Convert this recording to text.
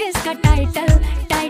जिसका title title